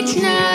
Each night.